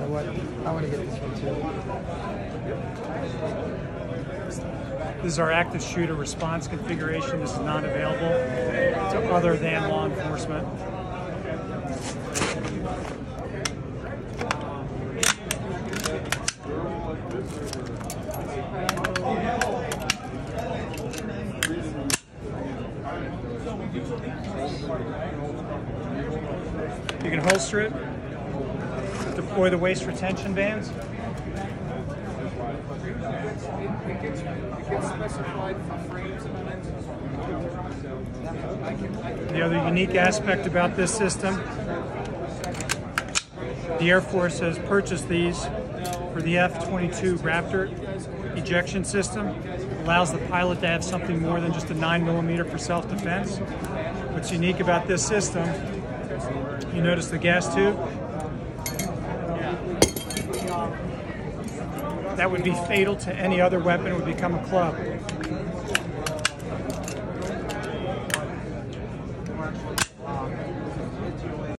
know what? I want to get this one too. This is our active shooter response configuration. This is not available to other than law enforcement. You can holster it, deploy the waist retention bands. The other unique aspect about this system, the Air Force has purchased these for the F-22 Raptor ejection system. Allows the pilot to have something more than just a 9 millimeter for self-defense. What's unique about this system, you notice the gas tube? That would be fatal to any other weapon. Would become a club.